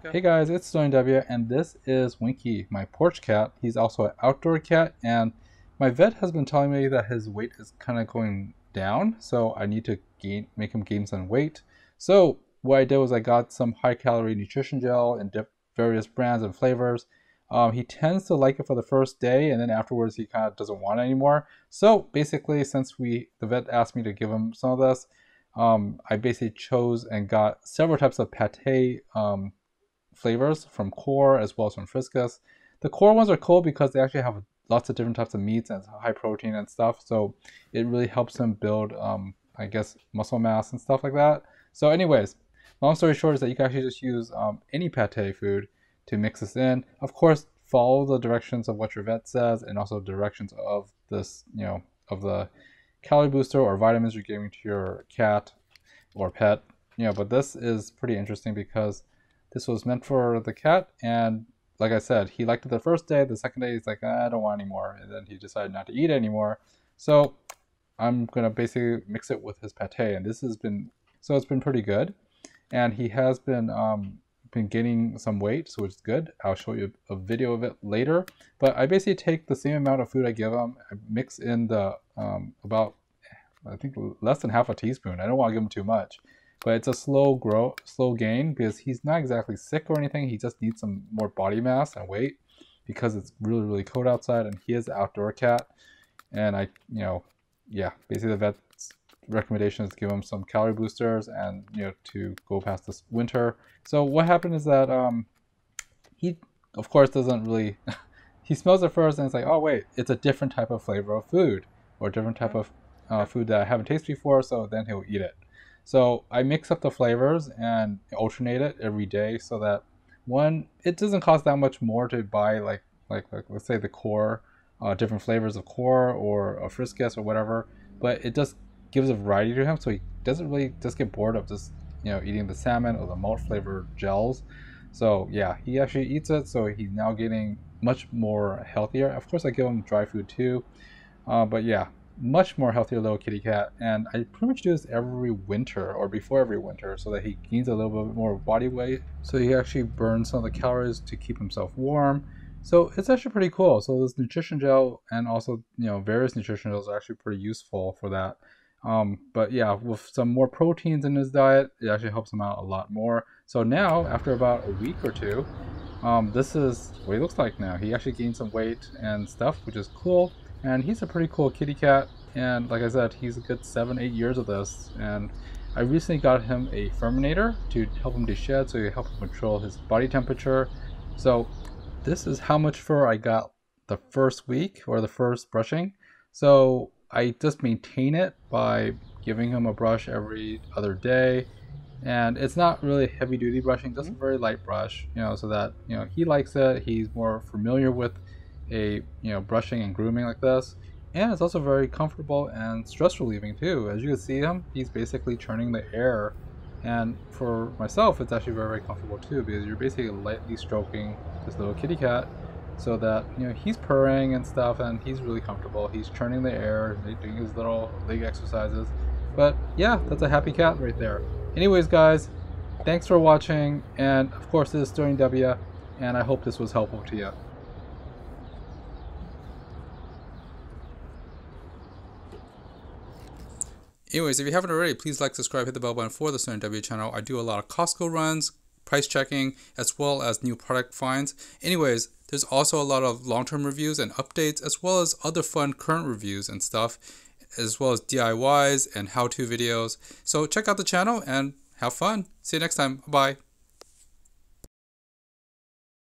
Okay. Hey guys, it's Sterling W, and this is Winky, my porch cat. He's also an outdoor cat, and my vet has been telling me that his weight is kind of going down, so I need to gain, make him gain some weight. So what I did was I got some high-calorie nutrition gel in various brands and flavors. Um, he tends to like it for the first day, and then afterwards he kind of doesn't want it anymore. So basically, since we the vet asked me to give him some of this, um, I basically chose and got several types of pate um, flavors from Core as well as from Friskies. The Core ones are cool because they actually have lots of different types of meats and high protein and stuff. So it really helps them build, um, I guess, muscle mass and stuff like that. So, anyways, long story short is that you can actually just use um, any pate food to mix this in. Of course, follow the directions of what your vet says and also directions of this, you know, of the calorie booster or vitamins you're giving to your cat or pet. You know, but this is pretty interesting because this was meant for the cat and like I said, he liked it the first day. The second day, he's like, I don't want anymore. And then he decided not to eat anymore. So I'm to basically mix it with his pate. And this has been, so it's been pretty good. And he has been, um, been gaining some weight, so it's good. I'll show you a video of it later. But I basically take the same amount of food I give him, I mix in the um, about, I think less than half a teaspoon. I don't want to give him too much but it's a slow grow, slow gain because he's not exactly sick or anything. He just needs some more body mass and weight because it's really really cold outside, and he is an outdoor cat. And I, you know, yeah, basically the vet's recommendation is to give him some calorie boosters and you know to go past this winter. So what happened is that um, he, of course, doesn't really. he smells it first and it's like, oh wait, it's a different type of flavor of food or a different type of uh, food that I haven't tasted before. So then he'll eat it. So I mix up the flavors and alternate it every day so that one, it doesn't cost that much more to buy like like, like let's say the core, uh, different flavors of core or a Friskies or whatever, but it just gives a variety to him so he doesn't really just get bored of just you know eating the salmon or the malt flavored gels. So yeah, he actually eats it, so he's now getting much more healthier. Of course, I give him dry food too, uh, but yeah, much more healthier little kitty cat and I pretty much do this every winter or before every winter so that he gains a little bit more body weight so he actually burns some of the calories to keep himself warm. So it's actually pretty cool. So this nutrition gel and also you know various nutrition gels are actually pretty useful for that. Um, but yeah with some more proteins in his diet it actually helps him out a lot more. So now after about a week or two um, this is what he looks like now. He actually gained some weight and stuff which is cool and he's a pretty cool kitty cat. And like I said, he's a good seven, eight years of this. And I recently got him a Furminator to help him to shed, so you help him control his body temperature. So this is how much fur I got the first week or the first brushing. So I just maintain it by giving him a brush every other day. And it's not really heavy duty brushing, just mm-hmm. a very light brush, you know, so that, you know, he likes it. He's more familiar with a you know brushing and grooming like this. And it's also very comfortable and stress relieving too. As you can see him he's basically churning the air. And for myself it's actually very very comfortable too because you're basically lightly stroking this little kitty cat so that you know he's purring and stuff and he's really comfortable. He's churning the air doing his little leg exercises. But yeah that's a happy cat right there. Anyways guys thanks for watching. And of course this is Sterling W and I hope this was helpful to you Anyways, if you haven't already, please like, subscribe, hit the bell button for the Sterling W channel. I do a lot of Costco runs, price checking, as well as new product finds. Anyways, there's also a lot of long-term reviews and updates, as well as other fun current reviews and stuff, as well as DIYs and how-to videos. So check out the channel and have fun. See you next time. Bye.